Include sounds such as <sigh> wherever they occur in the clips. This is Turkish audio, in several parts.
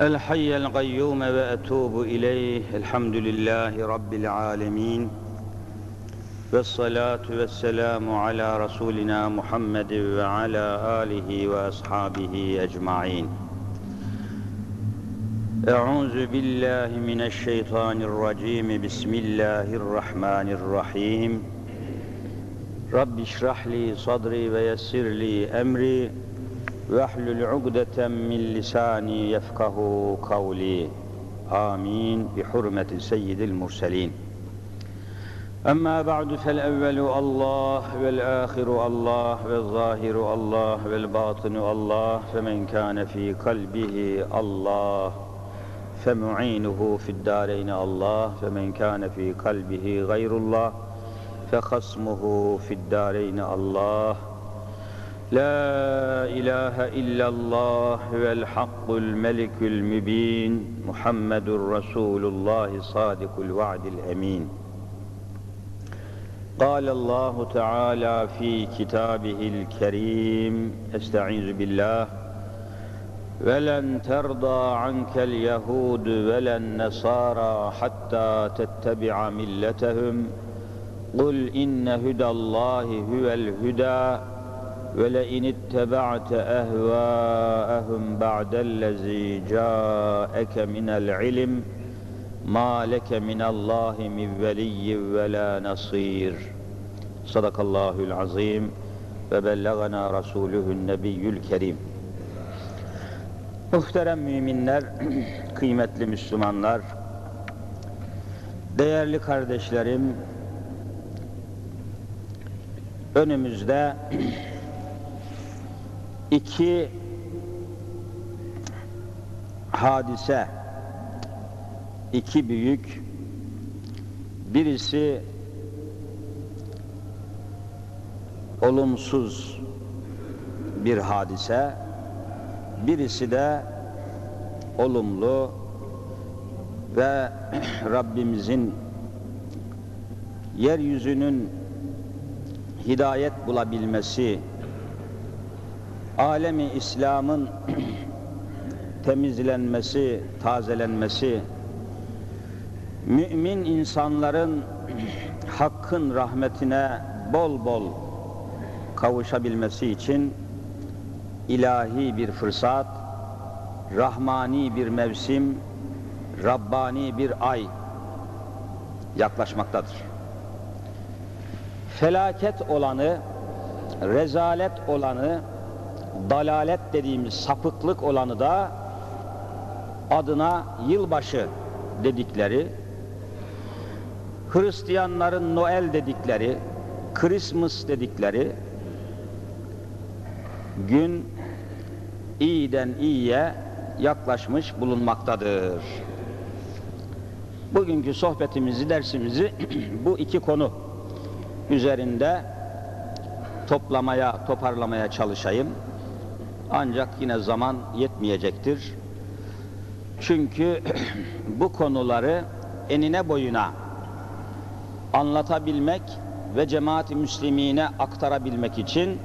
الحي القيوم وأتوب إليه الحمد لله رب العالمين والصلاة والسلام على رسولنا محمد وعلى آله وأصحابه أجمعين. أعوذ بالله من الشيطان الرجيم بسم الله الرحمن الرحيم. رب اشرح لي صدري ويسر لي أمري. واحلل عقدة من لساني يفقه قولي. آمين. بحرمة سيد المرسلين. أما بعد فالأول الله والآخر الله والظاهر الله والباطن الله فمن كان في قلبه الله فمعينه في الدارين الله فمن كان في قلبه غير الله فخصمه في الدارين الله لا إله إلا الله والحق الملك المبين محمد رسول الله صادق الوعد الأمين قال الله تعالى في كتابه الكريم استعيذ بالله ولن ترضى عنك اليهود ولا النصارى حتى تتبع ملتهم قل إن هدى الله هو الهدى ولئن اتبعت أهواءهم بعد الذي جاءك من العلم ما لك من الله من ولي ولا نصير صدق الله العظيم وبلغنا رسوله النبي الكريم Muhterem müminler, kıymetli Müslümanlar, değerli kardeşlerim, önümüzde iki hadise, iki büyük, birisi olumsuz bir hadise, birisi de olumlu ve <clears throat> Rabbimizin yeryüzünün hidayet bulabilmesi, alemi İslam'ın <clears throat> temizlenmesi, tazelenmesi, mümin insanların <clears throat> hakkın rahmetine bol bol kavuşabilmesi için ilahi bir fırsat, rahmani bir mevsim, Rabbani bir ay yaklaşmaktadır. Felaket olanı, rezalet olanı, dalalet dediğimiz sapıklık olanı da adına yılbaşı dedikleri, Hristiyanların Noel dedikleri, Christmas dedikleri gün iyiden iyiye yaklaşmış bulunmaktadır. Bugünkü sohbetimizi, dersimizi <clears throat> bu iki konu üzerinde toplamaya, toparlamaya çalışayım. Ancak yine zaman yetmeyecektir. Çünkü <clears throat> bu konuları enine boyuna anlatabilmek ve cemaat-i müslimine aktarabilmek için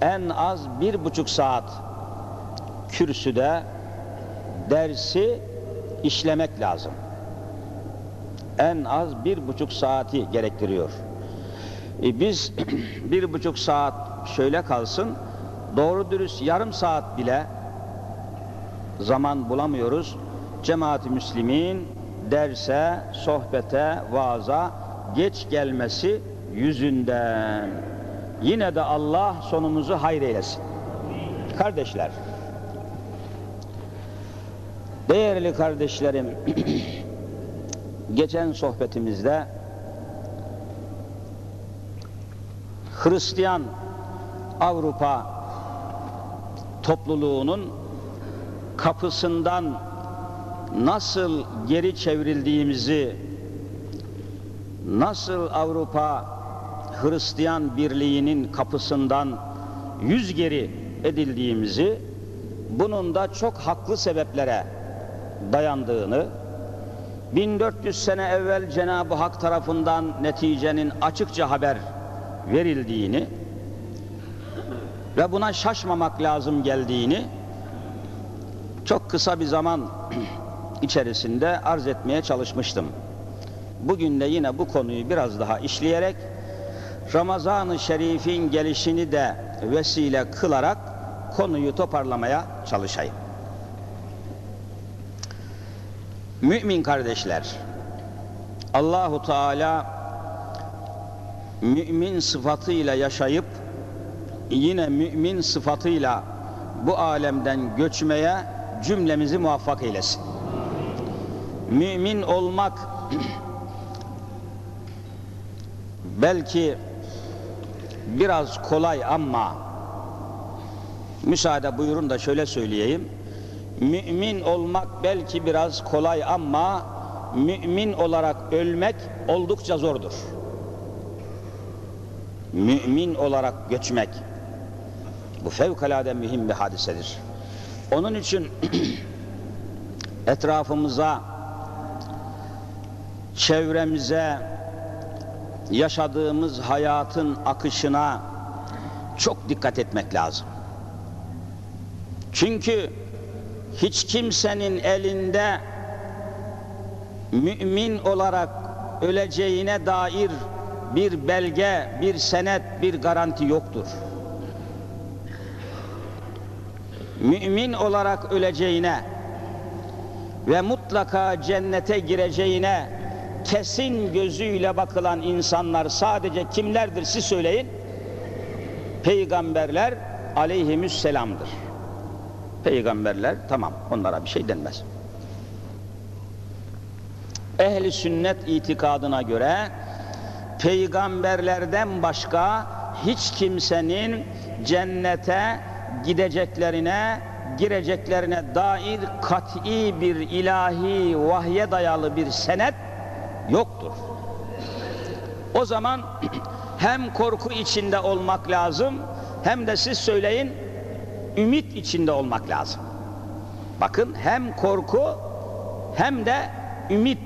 en az bir buçuk saat kürsüde dersi işlemek lazım. En az bir buçuk saati gerektiriyor. E biz <clears throat> bir buçuk saat şöyle kalsın, doğru dürüst yarım saat bile zaman bulamıyoruz. Cemaat-i Müslimin derse, sohbete, vaaza geç gelmesi yüzünden. Yine de Allah sonumuzu hayır eylesin. Kardeşler, değerli kardeşlerim, <clears throat> geçen sohbetimizde Hristiyan Avrupa topluluğunun kapısından nasıl geri çevrildiğimizi, nasıl Avrupa Hristiyan Birliği'nin kapısından yüz geri edildiğimizi, bunun da çok haklı sebeplere dayandığını, 1400 sene evvel Cenab-ı Hak tarafından neticenin açıkça haber verildiğini ve buna şaşmamak lazım geldiğini çok kısa bir zaman <clears throat> içerisinde arz etmeye çalışmıştım. Bugün de yine bu konuyu biraz daha işleyerek Ramazan-ı Şerif'in gelişini de vesile kılarak konuyu toparlamaya çalışayım. Mümin kardeşler, Allahu Teala mümin sıfatıyla yaşayıp yine mümin sıfatıyla bu alemden göçmeye cümlemizi muvaffak eylesin. Mümin olmak <clears throat> belki biraz kolay ama müsaade buyurun da şöyle söyleyeyim. Mümin olmak belki biraz kolay ama mümin olarak ölmek oldukça zordur. Mümin olarak göçmek bu fevkalade mühim bir hadisedir. Onun için <clears throat> etrafımıza, çevremize, yaşadığımız hayatın akışına çok dikkat etmek lazım. Çünkü hiç kimsenin elinde mümin olarak öleceğine dair bir belge, bir senet, bir garanti yoktur. Mümin olarak öleceğine ve mutlaka cennete gireceğine kesin gözüyle bakılan insanlar sadece kimlerdir siz söyleyin? Peygamberler aleyhisselamdır. Peygamberler tamam onlara bir şey denmez. Ehli sünnet itikadına göre peygamberlerden başka hiç kimsenin cennete gideceklerine, gireceklerine dair kat'i bir ilahi vahye dayalı bir senet yoktur. O zaman <clears throat> hem korku içinde olmak lazım hem de siz söyleyin ümit içinde olmak lazım. Bakın hem korku hem de ümit.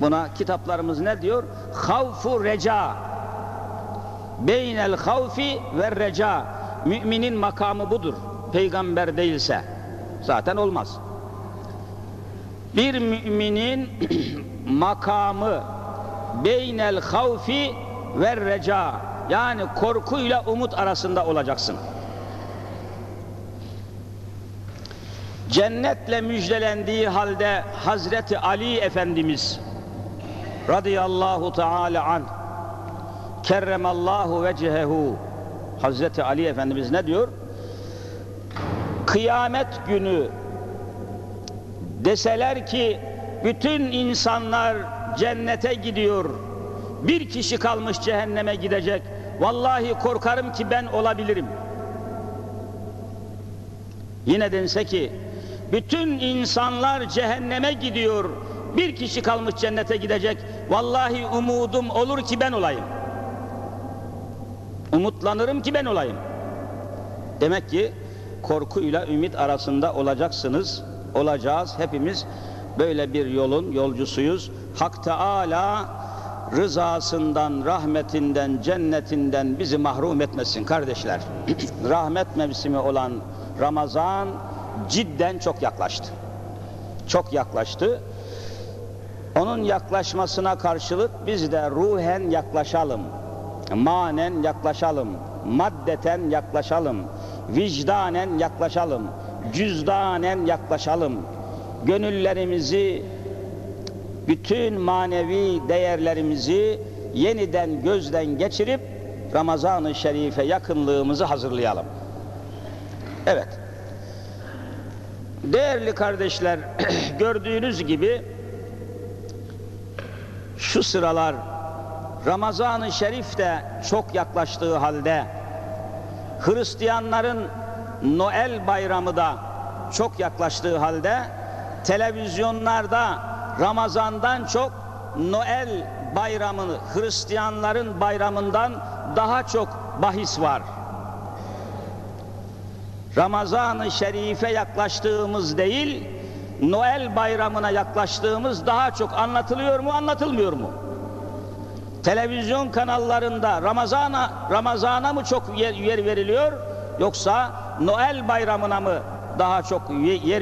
Buna kitaplarımız ne diyor? Havfu reca. Beynel havfi ve reca. Müminin makamı budur. Peygamber değilse zaten olmaz. Bir müminin <clears throat> makamı beynel havfi ve reca yani korkuyla umut arasında olacaksın. Cennetle müjdelendiği halde Hazreti Ali Efendimiz radıyallahu teala an kerremallahu vecehehu Hazreti Ali Efendimiz ne diyor? Kıyamet günü deseler ki bütün insanlar cennete gidiyor. Bir kişi kalmış cehenneme gidecek. Vallahi korkarım ki ben olabilirim. Yine dense ki bütün insanlar cehenneme gidiyor. Bir kişi kalmış cennete gidecek. Vallahi umudum olur ki ben olayım umutlanırım ki ben olayım demek ki korkuyla ümit arasında olacaksınız olacağız hepimiz böyle bir yolun yolcusuyuz Hak Teala rızasından, rahmetinden, cennetinden bizi mahrum etmesin kardeşler. <clears throat> Rahmet mevsimi olan Ramazan cidden çok yaklaştı. Çok yaklaştı. Onun yaklaşmasına karşılık biz de ruhen yaklaşalım. Manen yaklaşalım. Maddeten yaklaşalım. Vicdanen yaklaşalım. Cüzdanen yaklaşalım. Gönüllerimizi bütün manevi değerlerimizi yeniden gözden geçirip Ramazan-ı Şerif'e yakınlığımızı hazırlayalım. Evet. Değerli kardeşler, <clears throat> gördüğünüz gibi şu sıralar Ramazan-ı Şerif de çok yaklaştığı halde Hristiyanların Noel bayramı da çok yaklaştığı halde televizyonlarda Ramazan'dan çok Noel bayramını Hristiyanların bayramından daha çok bahis var. Ramazan-ı Şerif'e yaklaştığımız değil, Noel bayramına yaklaştığımız daha çok anlatılıyor mu, anlatılmıyor mu? Televizyon kanallarında Ramazan'a Ramazan'a mı çok yer, yer veriliyor yoksa Noel bayramına mı daha çok ye- yer